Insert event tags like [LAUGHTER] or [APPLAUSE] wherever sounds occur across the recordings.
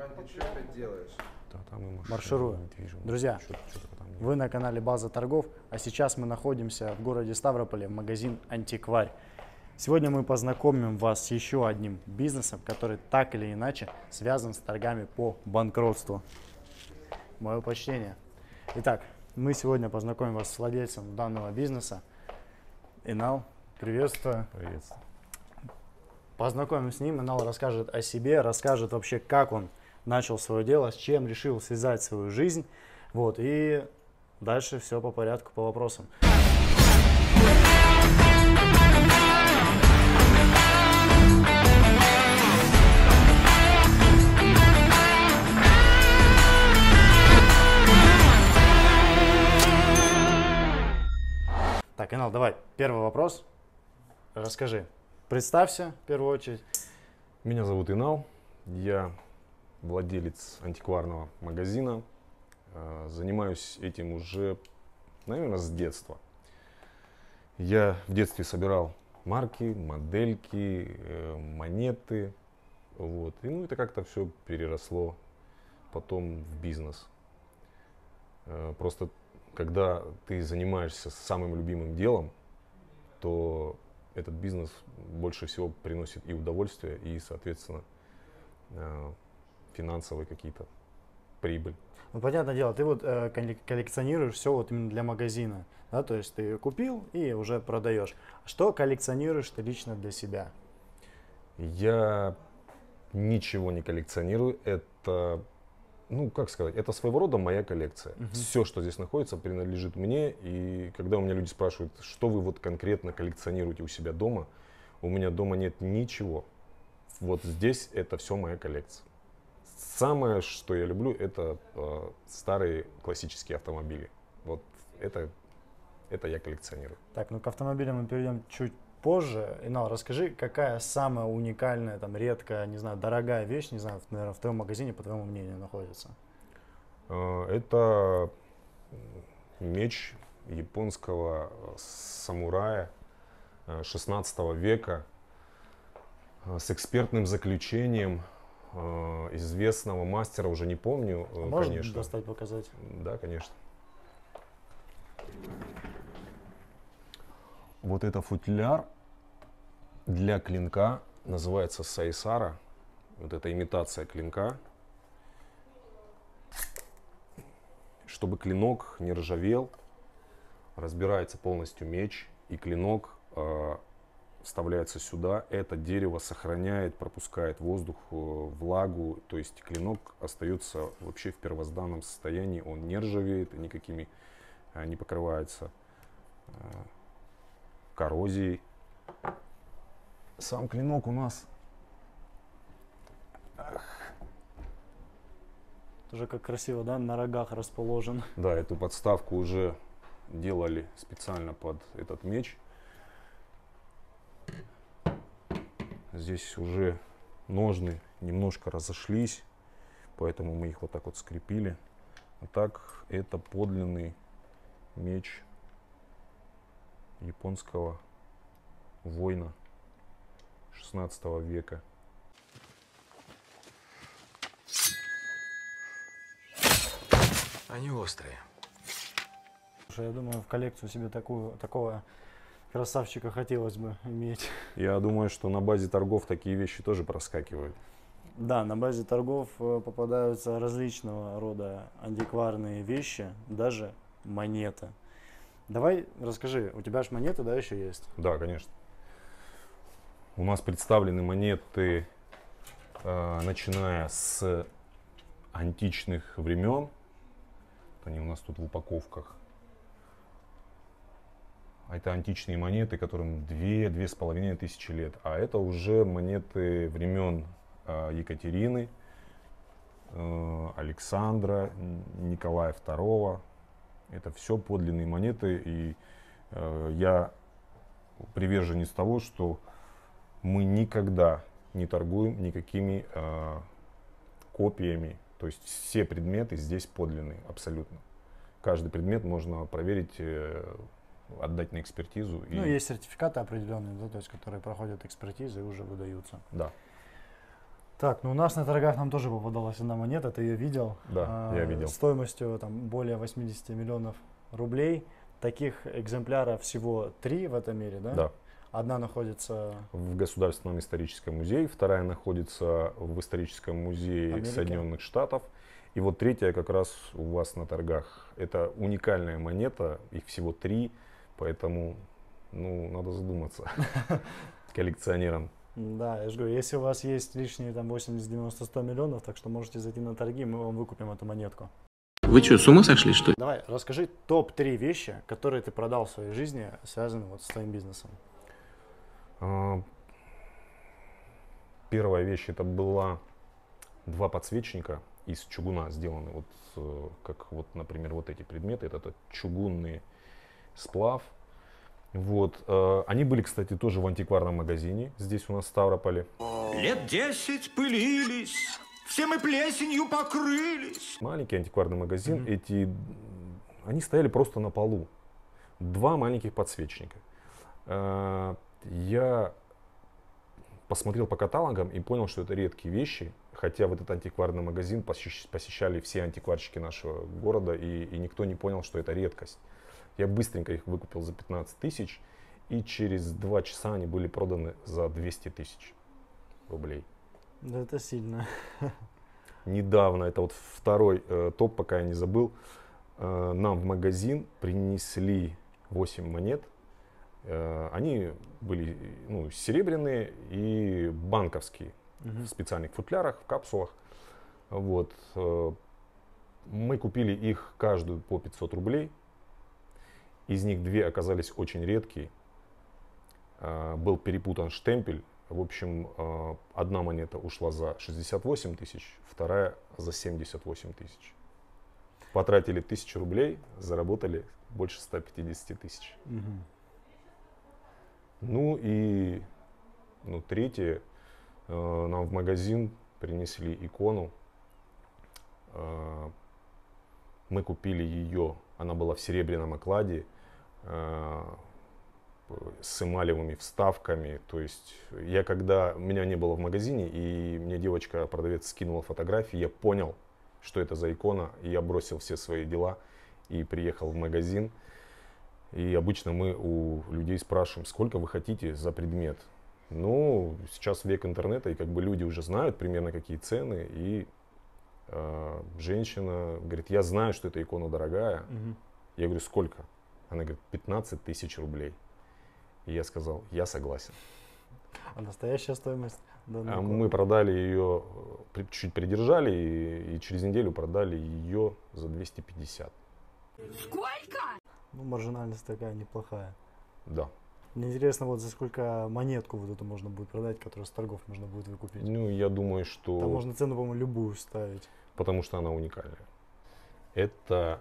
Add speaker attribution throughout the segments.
Speaker 1: Вань, ты что опять делаешь?
Speaker 2: Да, там
Speaker 3: Марширую.
Speaker 2: недвижимость,
Speaker 3: Друзья,
Speaker 2: что-то- что-то там
Speaker 3: Вы на канале База торгов, а сейчас мы находимся в городе Ставрополе, в магазин «Антикварь». Сегодня мы познакомим вас с еще одним бизнесом, который так или иначе связан с торгами по банкротству. Мое почтение. Итак, мы сегодня познакомим вас с владельцем данного бизнеса. Инал, приветствую.
Speaker 2: Приветствую.
Speaker 3: Познакомим с ним, Инал расскажет о себе, расскажет вообще, как он начал свое дело, с чем решил связать свою жизнь. Вот, и дальше все по порядку, по вопросам. Так, Инал, давай, первый вопрос. Расскажи. Представься, в первую очередь.
Speaker 2: Меня зовут Инал, я владелец антикварного магазина. Э, Занимаюсь этим уже, наверное, с детства. Я в детстве собирал марки, модельки, э, монеты. Вот. И ну, это как-то все переросло потом в бизнес. Э, Просто когда ты занимаешься самым любимым делом, то этот бизнес больше всего приносит и удовольствие, и, соответственно, финансовые какие-то прибыль.
Speaker 3: Ну, понятное дело, ты вот э, коллек- коллекционируешь все вот именно для магазина, да, то есть ты купил и уже продаешь. Что коллекционируешь ты лично для себя?
Speaker 2: Я ничего не коллекционирую. Это, ну, как сказать, это своего рода моя коллекция.
Speaker 3: Мгм.
Speaker 2: Все, что здесь находится, принадлежит мне. И когда у меня люди спрашивают, что вы вот конкретно коллекционируете у себя дома, у меня дома нет ничего. Вот здесь это все моя коллекция. Самое, что я люблю, это э, старые классические автомобили. Вот это, это я коллекционирую.
Speaker 3: Так, ну к автомобилям мы перейдем чуть позже. Инал, расскажи, какая самая уникальная, там, редкая, не знаю, дорогая вещь, не знаю, наверное, в твоем магазине, по твоему мнению, находится?
Speaker 2: Э, Это меч японского э, самурая э, 16 века э, с экспертным заключением известного мастера, уже не помню, э,
Speaker 3: Можно
Speaker 2: конечно.
Speaker 3: достать, показать?
Speaker 2: Да, конечно. Вот это футляр для клинка называется сайсара. Вот это имитация клинка. Чтобы клинок не ржавел, разбирается полностью меч, и клинок э, вставляется сюда. Это дерево сохраняет, пропускает воздух, э, влагу, то есть клинок остается вообще в первозданном состоянии, он не ржавеет, никакими э, не покрывается э, коррозией. Сам клинок у нас
Speaker 3: Тоже как красиво, да, на рогах расположен.
Speaker 2: Да, эту подставку уже делали специально под этот меч. Здесь уже ножны немножко разошлись, поэтому мы их вот так вот скрепили. А так это подлинный меч японского воина 16 века.
Speaker 4: Они острые.
Speaker 3: Слушай, я думаю, в коллекцию себе такую, такого красавчика хотелось бы иметь.
Speaker 2: Я думаю, что на базе торгов такие вещи тоже проскакивают.
Speaker 3: Да, на базе торгов э, попадаются различного рода антикварные вещи, даже монеты. Давай расскажи, у тебя же монеты, да, еще есть?
Speaker 2: Да, конечно. У нас представлены монеты, э, начиная с античных времен. Они у нас тут в упаковках. А Это античные монеты, которым 2-2,5 тысячи лет. А это уже монеты времен э, Екатерины, э, Александра, Николая II. Это все подлинные монеты. И э, я приверженец того, что мы никогда не торгуем никакими э, копиями. То есть все предметы здесь подлинные, абсолютно. Каждый предмет можно проверить, отдать на экспертизу. И,
Speaker 3: Ну, есть сертификаты определенные, да, то есть, которые проходят экспертизы и уже выдаются.
Speaker 2: Да.
Speaker 3: Так, ну у нас на торгах нам тоже попадалась одна монета, ты ее видел?
Speaker 2: Да, я видел.
Speaker 3: Стоимостью там более 80 миллионов рублей. Таких экземпляров всего три в этом мире, да?
Speaker 2: Да.
Speaker 3: Одна находится
Speaker 2: В Государственном историческом музее, вторая находится в историческом музее
Speaker 3: Америки.
Speaker 2: Соединенных Штатов. И вот третья как раз у вас на торгах. Это уникальная монета, их всего три, поэтому ну, надо задуматься [LAUGHS] коллекционерам.
Speaker 3: Да, я же говорю, если у вас есть лишние там 80, 90, 100 миллионов, так что можете зайти на торги, мы вам выкупим эту монетку.
Speaker 1: Вы что, с ума сошли, что ли?
Speaker 3: Давай, расскажи топ-3 вещи, которые ты продал в своей жизни, связанные вот с твоим бизнесом.
Speaker 2: А, Первая вещь это была два подсвечника из чугуна сделаны. Вот э, как вот, например, вот эти предметы. Это тот чугунный сплав. Вот. э, Они были, кстати, тоже в антикварном магазине здесь у нас в Ставрополе.
Speaker 4: Лет десять пылились, все мы плесенью покрылись.
Speaker 2: Маленький антикварный магазин. Эти, м, они стояли просто на полу. Два маленьких подсвечника. Э, Я посмотрел по каталогам и понял, что это редкие вещи. Хотя в этот антикварный магазин посещ- посещали все антикварщики нашего города, и, и никто не понял, что это редкость. Я быстренько их выкупил за 15 тысяч, и через два часа они были проданы за 200 тысяч рублей.
Speaker 3: Да это сильно.
Speaker 2: недавно, это вот второй э, топ, пока я не забыл, э, нам в магазин принесли 8 монет. Э, они были ну, серебряные и банковские в специальных футлярах, в капсулах. Вот. э, Мы купили их каждую по 500 рублей. Из них две оказались очень редкие. Э, Был перепутан штемпель. В общем, э, одна монета ушла за 68 тысяч, вторая за 78 тысяч. Потратили тысячу рублей, заработали больше 150 тысяч.
Speaker 3: Мгм.
Speaker 2: Ну и ну, третье, э, нам в магазин принесли икону. Мы купили ее, она была в серебряном окладе, с эмалевыми вставками. То есть я когда меня не было в магазине, и мне девочка, продавец, скинула фотографии, я понял, что это за икона, и я бросил все свои дела и приехал в магазин. И обычно мы у людей спрашиваем, сколько вы хотите за предмет. Ну, сейчас век интернета, и как бы люди уже знают примерно какие цены. И э, женщина говорит, я знаю, что эта икона дорогая.
Speaker 3: Мгм.
Speaker 2: Я говорю, сколько? Она говорит, 15 тысяч рублей. И я сказал, я согласен.
Speaker 3: А настоящая стоимость?
Speaker 2: А мы продали ее, чуть придержали, и, и через неделю продали ее за 250.
Speaker 3: Ну, маржинальность такая неплохая.
Speaker 2: Да.
Speaker 3: Мне интересно, вот за сколько монетку вот эту можно будет продать, которую с торгов можно будет выкупить.
Speaker 2: Ну, я думаю, что...
Speaker 3: Там можно цену, по-моему, любую ставить.
Speaker 2: потому что она уникальная. Это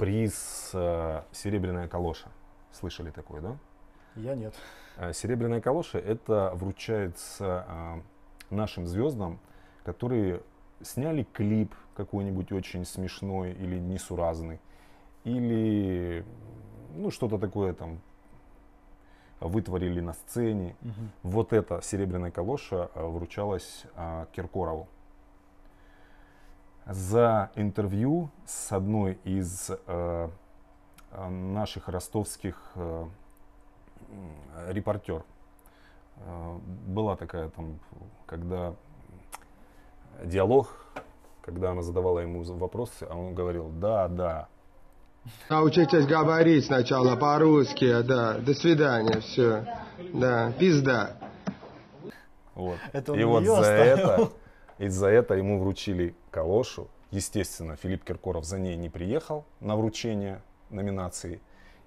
Speaker 2: приз э, «Серебряная калоша». Слышали такое, да?
Speaker 3: Я нет.
Speaker 2: Э, «Серебряная калоша» — это вручается э, нашим звездам, которые сняли клип какой-нибудь очень смешной или несуразный, или ну, что-то такое там вытворили на сцене.
Speaker 3: Мгм.
Speaker 2: Вот эта серебряная калоша вручалась Киркорову за интервью с одной из э, э, наших ростовских э, репортер. Э, была такая там, когда диалог, когда она задавала ему вопросы, а он говорил, да, да,
Speaker 5: Научитесь говорить сначала по-русски, да. До свидания, все. Да, пизда.
Speaker 2: Вот.
Speaker 3: Это он
Speaker 2: И вот за
Speaker 3: оставил?
Speaker 2: это, из-за это ему вручили калошу. Естественно, Филипп Киркоров за ней не приехал на вручение номинации.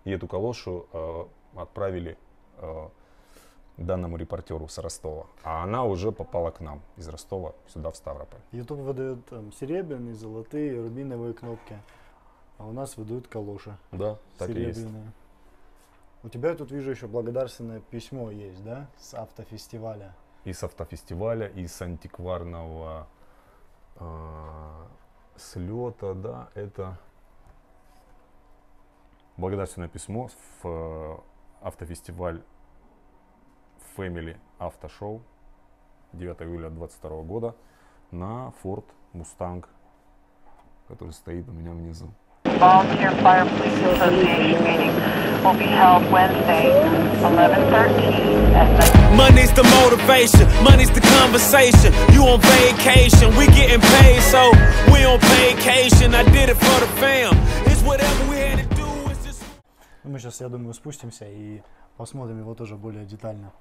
Speaker 2: И эту калошу э, отправили э, данному репортеру с Ростова. А она уже попала к нам из Ростова сюда, в Ставрополь.
Speaker 3: YouTube выдает там серебряные, золотые, рубиновые кнопки. А у нас выдают калоши
Speaker 2: Да, так и есть.
Speaker 3: У тебя тут вижу еще благодарственное письмо есть, да? С автофестиваля.
Speaker 2: И с автофестиваля, и с антикварного э, слета, да, это благодарственное письмо в э, автофестиваль Family Автошоу. 9 июля 2022 года на Ford Mustang, который стоит у меня внизу.
Speaker 6: Volunteer Fire Police Association meeting will be held Wednesday, 11:13 at the
Speaker 7: Money's the motivation, money's the conversation. You on vacation, we getting paid, so we on vacation. I did it for the fam. It's whatever we had to do. It's just.
Speaker 3: Ну, Мы сейчас, я думаю, спустимся и посмотрим его тоже более детально.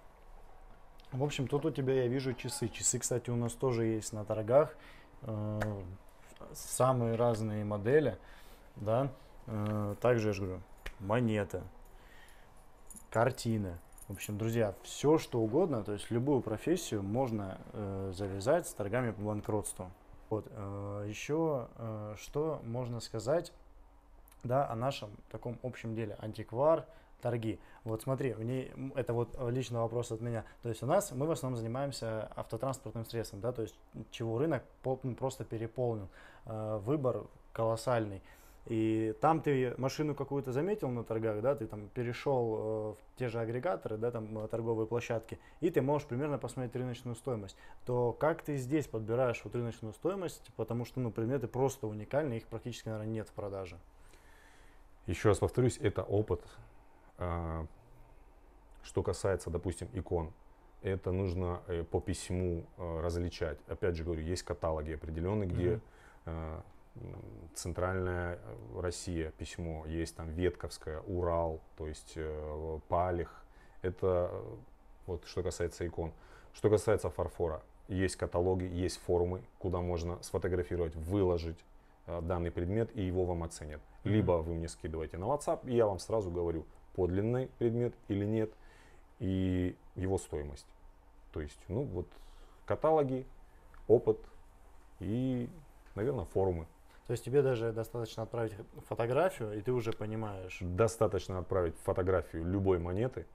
Speaker 3: В общем, тут у тебя я вижу часы. Часы, кстати, у нас тоже есть на торгах. Э, Самые разные модели, да. Э, Также, я же говорю, монеты, картины. В общем, друзья, все что угодно, то есть любую профессию можно э, завязать с торгами по банкротству. Вот, э, еще э, что можно сказать да, о нашем таком общем деле. Антиквар, торги. Вот смотри, в ней, это вот личный вопрос от меня. То есть у нас, мы в основном занимаемся автотранспортным средством, да, то есть чего рынок ну, просто переполнен. Э, Выбор колоссальный. И там ты машину какую-то заметил на торгах, да, ты там перешел э, в те же агрегаторы, да, там э, торговые площадки, и ты можешь примерно посмотреть рыночную стоимость. То как ты здесь подбираешь вот рыночную стоимость, потому что, ну, предметы просто уникальны, их практически, наверное, нет в продаже.
Speaker 2: Еще раз повторюсь, это опыт. А, Что касается, допустим, икон, это нужно э, по письму различать. Опять же говорю, есть каталоги определенные, где м, центральная э, Россия письмо, есть там Ветковская, Урал, то есть э, Палих. Это э, вот что касается икон. Что касается фарфора, есть каталоги, есть форумы, куда можно сфотографировать, выложить э, данный предмет, и его вам оценят. Либо вы мне скидываете на WhatsApp, и я вам сразу говорю, подлинный предмет или нет, и его стоимость. То есть, ну вот, каталоги, опыт и, наверное, форумы.
Speaker 3: То есть тебе даже достаточно отправить фотографию, и ты уже понимаешь.
Speaker 2: Достаточно отправить фотографию любой монеты,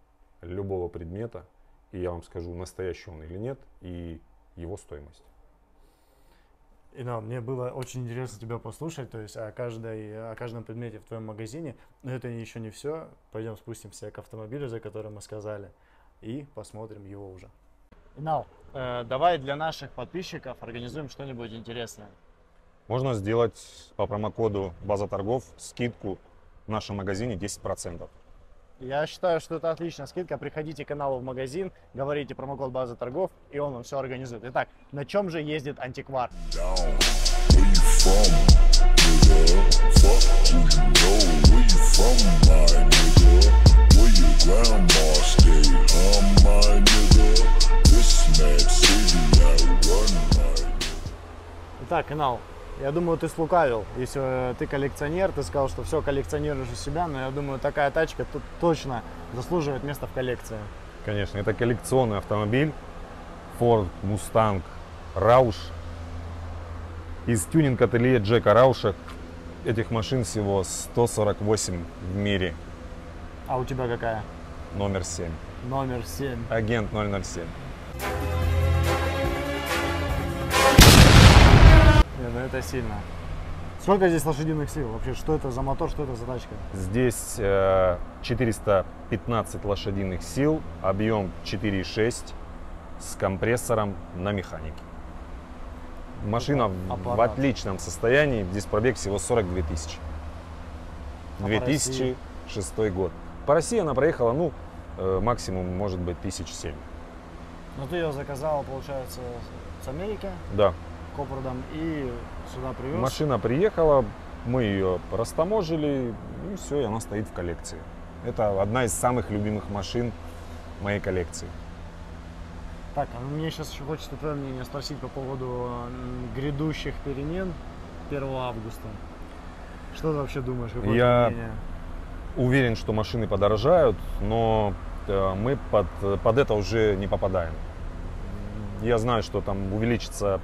Speaker 2: любого предмета, и я вам скажу, настоящий он или нет, и его стоимость.
Speaker 3: И да, мне было очень интересно тебя послушать, то есть о, каждой, о каждом предмете в твоем магазине. Но это еще не все. Пойдем спустимся к автомобилю, за которым мы сказали, и посмотрим его уже. Инал, э, давай для наших подписчиков организуем что-нибудь интересное.
Speaker 2: Можно сделать по промокоду «База торгов» скидку в нашем магазине 10%.
Speaker 3: Я считаю, что это отличная скидка. Приходите к каналу в магазин, говорите промокод базы торгов, и он вам все организует. Итак, на чем же ездит антиквар? Итак, канал, я думаю, ты слукавил. Если э, ты коллекционер, ты сказал, что все, коллекционируешь у себя, но я думаю, такая тачка тут точно заслуживает места в коллекции.
Speaker 2: Конечно, это коллекционный автомобиль Ford Mustang Рауш из тюнинг-ателье Джека Рауша. Этих машин всего 148 в мире.
Speaker 3: А у тебя какая?
Speaker 2: Номер 7.
Speaker 3: Номер 7.
Speaker 2: Агент 007.
Speaker 3: Это сильно. Сколько здесь лошадиных сил? Вообще, что это за мотор, что это за тачка?
Speaker 2: Здесь э, 415 лошадиных сил, объем 4,6 с компрессором на механике. Машина в- в
Speaker 3: аппарат.
Speaker 2: отличном состоянии, здесь пробег всего 42 тысячи.
Speaker 3: А по
Speaker 2: 2006 год. По России она проехала, ну, э, максимум, может быть, тысяч семь.
Speaker 3: Ну ты ее заказал, получается, с Америки
Speaker 2: Да.
Speaker 3: Копордом и сюда привез.
Speaker 2: Машина приехала, мы ее растаможили, и все, и она стоит в коллекции. Это одна из самых любимых машин моей коллекции.
Speaker 3: Так, а мне сейчас еще хочется твое мнение спросить по поводу грядущих перемен 1 августа. Что ты вообще думаешь? Какое
Speaker 2: Я-
Speaker 3: мнение?
Speaker 2: Уверен, что машины подорожают, но э, мы под, под это уже не попадаем. Я знаю, что там увеличится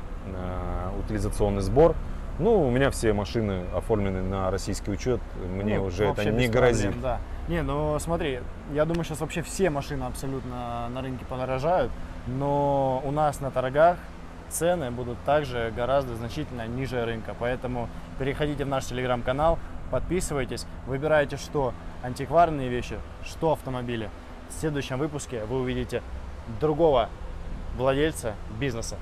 Speaker 2: утилизационный сбор. Ну, у меня все машины оформлены на российский учет, мне
Speaker 3: Ну,
Speaker 2: уже это не грозит.
Speaker 3: проблем, да. Не, ну смотри, я думаю, сейчас вообще все машины абсолютно на рынке подорожают, но у нас на торгах цены будут также гораздо значительно ниже рынка. Поэтому переходите в наш телеграм-канал, подписывайтесь, выбирайте что антикварные вещи, что автомобили. В следующем выпуске вы увидите другого владельца бизнеса.